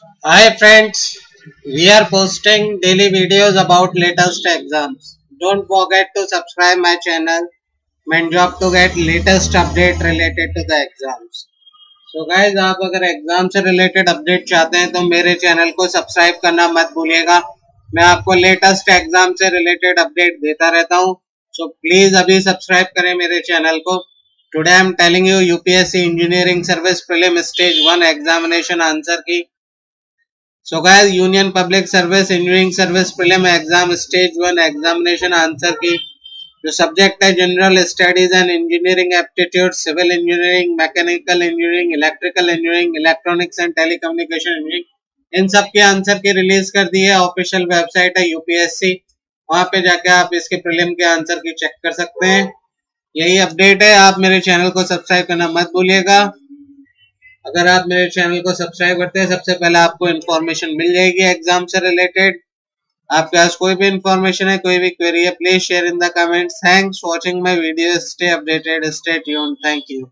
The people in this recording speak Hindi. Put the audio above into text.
Hi friends, we are posting daily videos about latest exams. Don't forget to subscribe my channel. Main job to get latest update related to the exams. So guys आप अगर एग्ज़ाम से रिलेटेड अपडेट चाहते हैं तो मेरे चैनल को सब्सक्राइब करना मत भूलिएगा। मैं आपको लेटेस्ट एग्ज़ाम से रिलेटेड अपडेट देता रहता हूँ। सो so, प्लीज़ अभी सब्सक्राइब करें मेरे चैनल को। Today I am telling you UPSC engineering service prelim stage one examination answer key So guys, Union Public Service Engineering Service Prelim Exam Stage 1 Examination Answer की जो सब्जेक्ट है general studies and engineering aptitude civil engineering mechanical engineering electrical engineering electronics and telecommunication engineering इन सब के आंसर की रिलीज़ कर दी है। ऑफिशियल वेबसाइट है यूपीएससी वहाँ पे जाके आप इसके प्रीलिम के आंसर की चेक कर सकते हैं। यही अपडेट है। आप मेरे चैनल को सब्सक्राइब करना मत भूलिएगा। अगर आप मेरे चैनल को सब्सक्राइब करते हैं, सबसे पहले आपको इन्फॉर्मेशन मिल जाएगी एग्ज़ाम से रिलेटेड आपके पास कोई भी इन्फॉर्मेशन है, कोई भी क्वेरी है please share in the comments thanks watching my video stay updated stay tune thank you